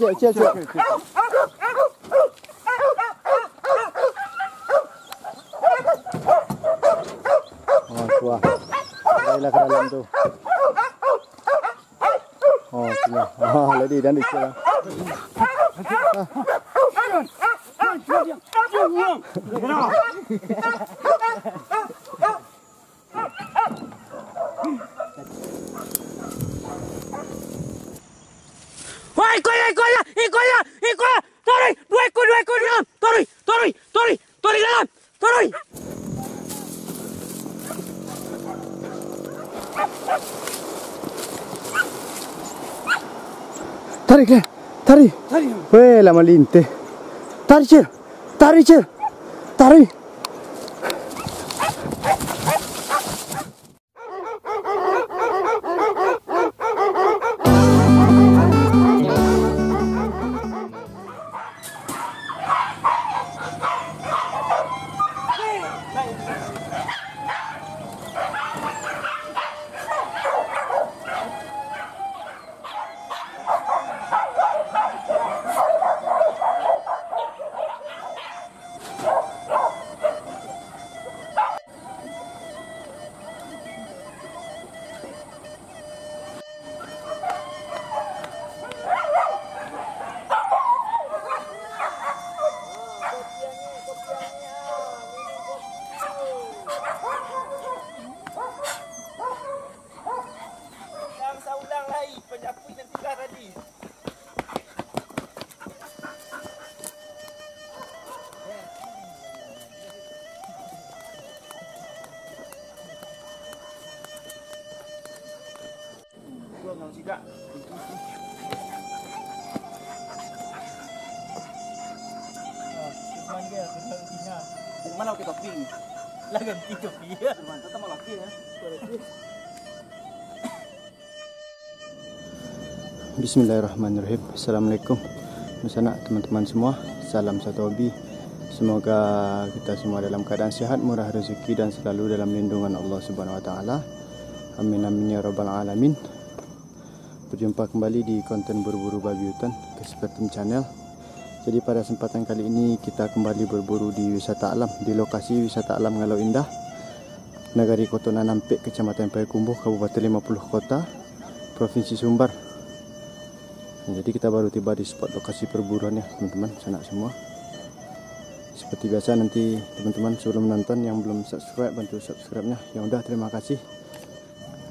cek, cek, cek. Oh, kuah. Baiklah ke dalam tu. Oh, sini. Oh, lady dan di sini. Wah, ikut ya. Tori, dua ekor, dua ekor dalam. Tori, tori, tori, tori dalam. Tori. Tarik ke? Tarik. Tarik. Weh, lama lintih. Tarik, Cil. Tarik, Cil. Tarik. Mana kita topi? Lah ganti topi ya. Mantap sama laki ya. Bismillahirrahmanirrahim. Assalamualaikum. Bersama teman-teman semua. Salam satu hobi. Semoga kita semua dalam keadaan sihat, murah rezeki dan selalu dalam lindungan Allah Subhanahu Wa Taala. Amin amin ya rabbal alamin. Berjumpa kembali di konten berburu babi hutan Kespertim Channel. Jadi pada kesempatan kali ini kita kembali berburu di wisata alam di lokasi wisata alam Ngalau Indah, Negari Kota Nampik, Kecamatan Payakumbuh, Kabupaten 50 Kota, Provinsi Sumbar. Jadi kita baru tiba di spot lokasi perburuan ya teman-teman, sanak semua. Seperti biasa nanti teman-teman sebelum menonton yang belum subscribe bantu subscribe-nya. Yang udah terima kasih.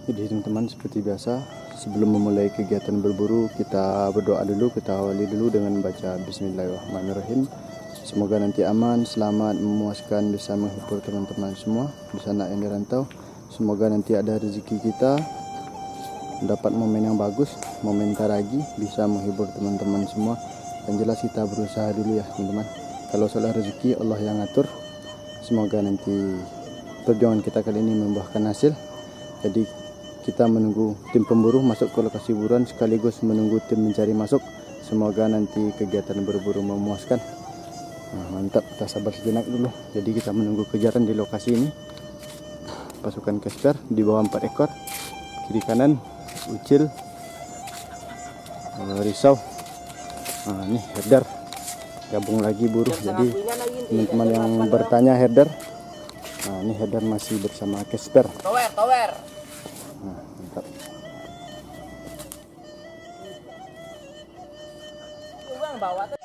Jadi teman-teman seperti biasa sebelum memulai kegiatan berburu kita berdoa dulu, kita awali dulu dengan baca Bismillahirrahmanirrahim. Semoga nanti aman, selamat, memuaskan, bisa menghibur teman-teman semua di sana yang dirantau. Semoga nanti ada rezeki kita, dapat momen yang bagus, momen taragi, bisa menghibur teman-teman semua. Yang jelas kita berusaha dulu ya teman-teman. Kalau soal rezeki Allah yang ngatur. Semoga nanti perjuangan kita kali ini membuahkan hasil. Jadi kita menunggu tim pemburu masuk ke lokasi buruan sekaligus menunggu tim mencari masuk. Semoga nanti kegiatan berburu memuaskan. Nah, mantap, kita sabar sejenak dulu. Jadi kita menunggu kejaran di lokasi ini. Pasukan Kesper di bawah 4 ekor. Kiri kanan Ucil eh, Risau. Nah, ini header. Gabung lagi buruh. Jadi teman-teman yang bertanya header. Nah, ini header masih bersama Kesper. Tower, tower. Mantap. Uang bawa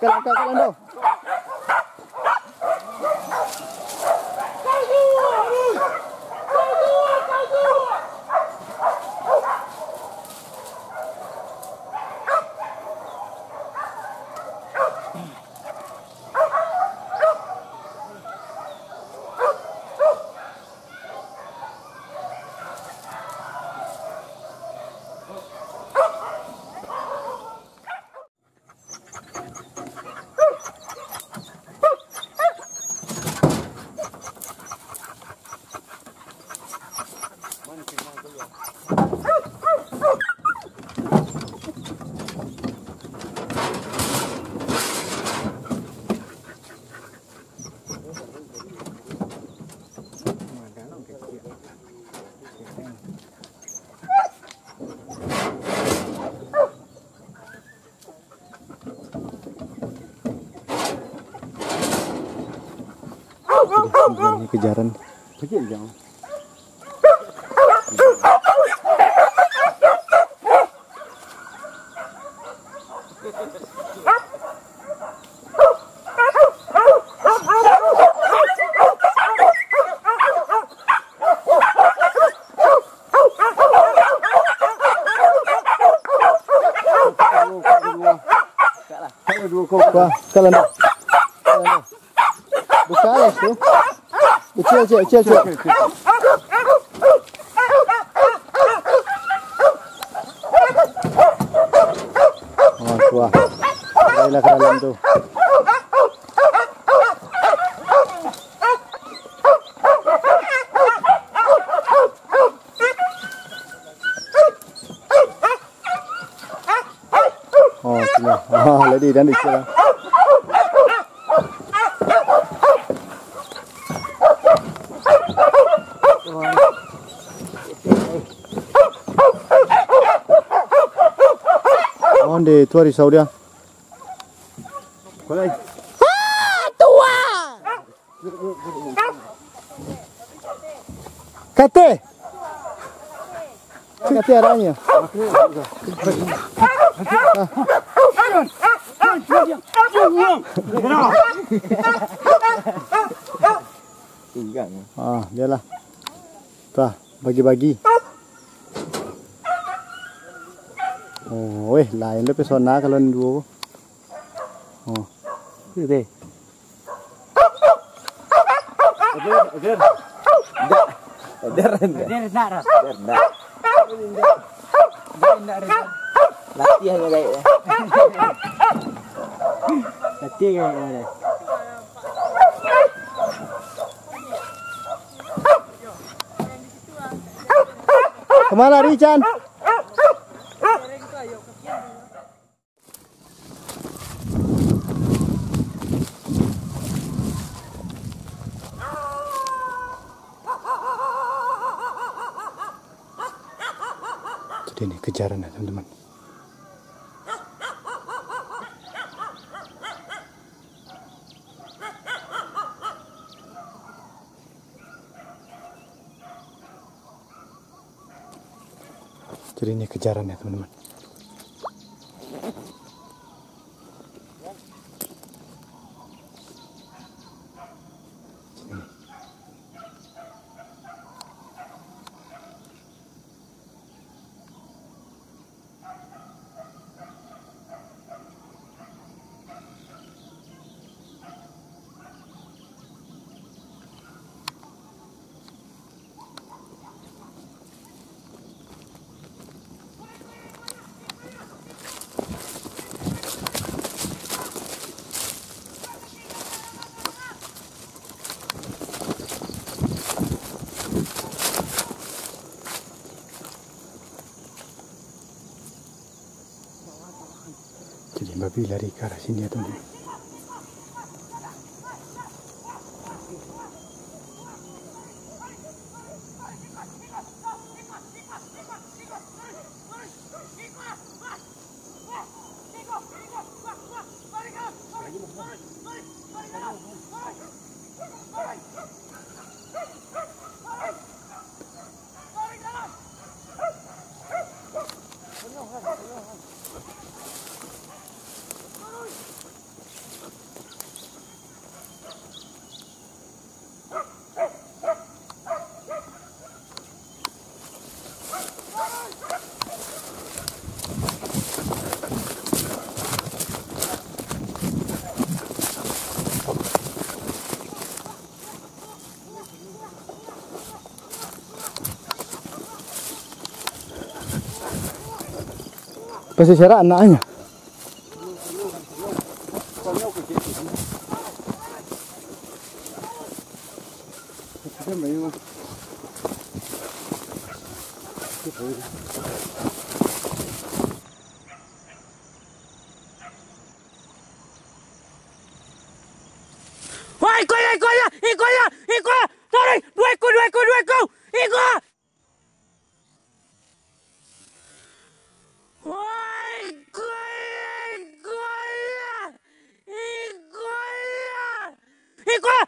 Kalian kalian Ini kejaran. Wah, kalian Kecil, kecil, kecil, kecil. Oh, wah. Baiklah ke dalam tu. Oh, sudah. Oh, lady dan di sini. Oh, di tu hari Saudi. Kau lagi. Kate. Kate arahnya. Ah, biarlah. Tuh, bagi-bagi. Oh, weh, lain le pesona kalau dua. Oh. Itu deh. Dar enggak? Dia nak. Dar enggak. Latihan ya kayak ya. Nanti kayak mana? Ke mana Richan? Kejaran ya teman-teman. Jadi ini kejaran ya teman-teman. Babi lari ke arah sini ya teman. Pasti serak anaknya. Wah, ikut ya, ikut ya, ikut ya, ikut ya. Tarik, dua ekor, dua ekor, dua ekor. Ikut. Wah, ikut ya, ikut ya. Ikut ya. Ikut ya,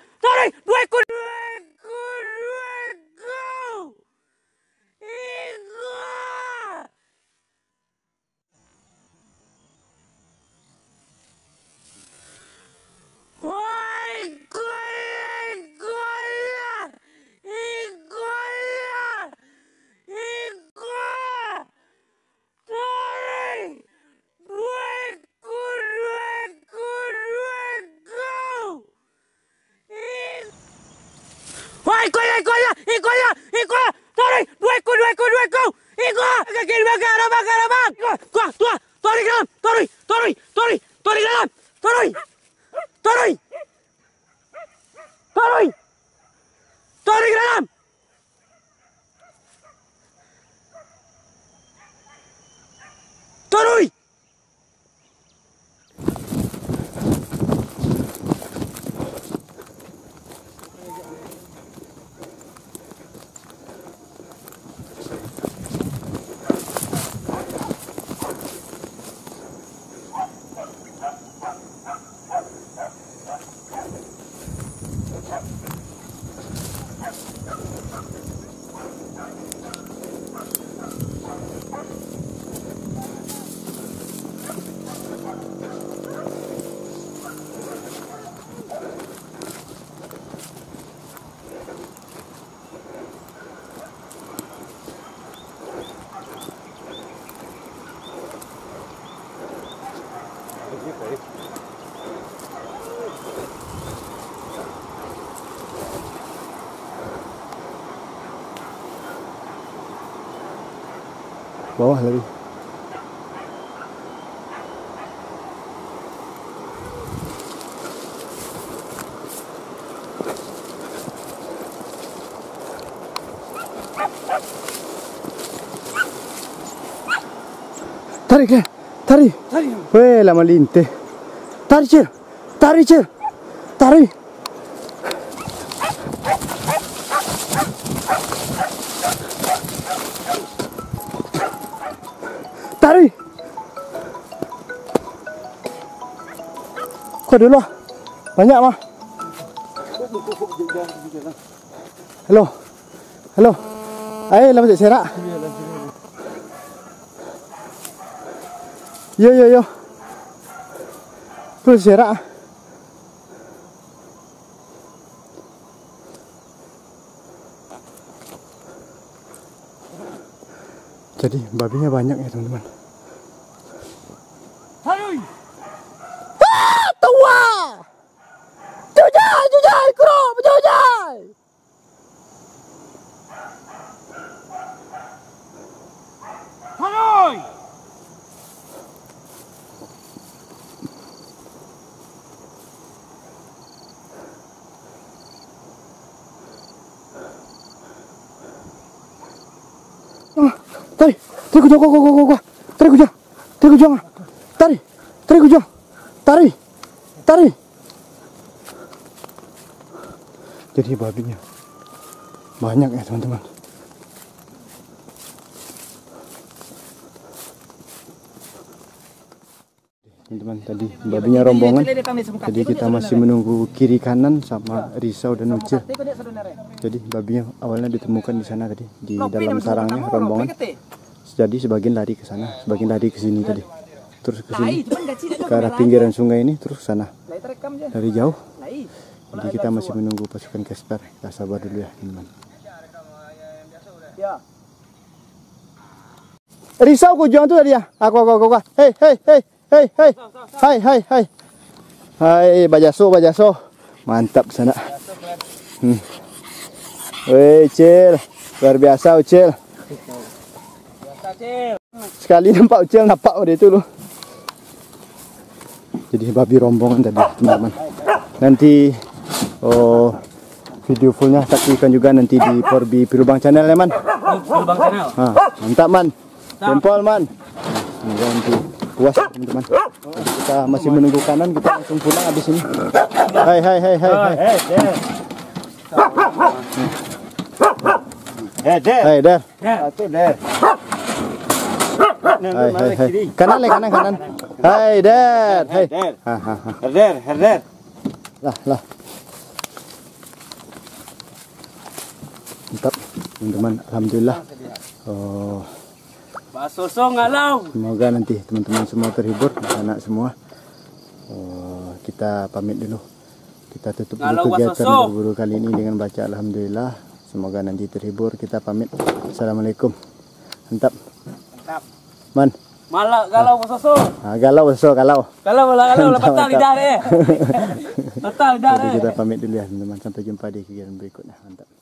Bawah lagi. Weh, lama linteh. Tarik cil, tarik cil, tarik. Tarik. Kau dulu ah. Banyak mah. Halo. Halo. Ayo lah masuk serak. Yo yo yo. Terus serak. Jadi babinya banyak ya teman-teman. Tarik, tarik kujang, kau, kau, kau, kau, kau. Tarik kujang, tarik kujang. Tarik, tarik kujang. Tarik, tarik. Jadi babinya banyak ya teman-teman. Teman-teman tadi babinya rombongan. Jadi kita masih menunggu kiri kanan sama Risau dan Ucil. Jadi babinya awalnya ditemukan di sana tadi di dalam sarangnya rombongan. Jadi sebagian lari ke sana, sebagian lari ke sini tadi. Terus ke sini ke arah pinggiran sungai ini terus ke sana dari jauh. Jadi kita masih menunggu pasukan Casper. Kita sabar dulu ya, teman. Ya. Risau kujang tu tadi ya. Aku aku aku. aku. Hei hei hei hei hei. Hai hai hai. Hai bajaso bajaso. Mantap sana. Hmm. Weh, Cil. Luar biasa, Ucil. Sekali nampak ucil nampak pada itu loh. Jadi babi rombongan tadi teman-teman. Nanti oh video fullnya saksikan juga nanti di Porbi Pirubang channel ya man. Lubang channel. Ha, mantap man. Jempol man. Semoga nanti puas teman-teman. Kita masih menunggu kanan kita langsung pulang habis ini. Hai hai hai hai hai. Eh, Der. Eh, Der. Hai der. Satu, Der. Hai hai hai. Kanan le kanan kanan. Hai der. Hai. Der. Ha ha ha. Herder, Herder. Lah lah. Mantap teman-teman. Alhamdulillah. Oh. Bakso song ngalau. Semoga nanti teman-teman semua terhibur, anak semua. Oh, kita pamit dulu. Kita tutup dulu kegiatan berburu kali ini dengan baca Alhamdulillah. Semoga nanti terhibur. Kita pamit. Assalamualaikum. Mantap. Man. Malak galau bakso song. Ah, galau so galau. Galau malah galau lah Mantap, patah lidah deh. Patah lidah Jadi kita pamit dulu ya teman-teman. Sampai jumpa di kegiatan berikutnya. Mantap.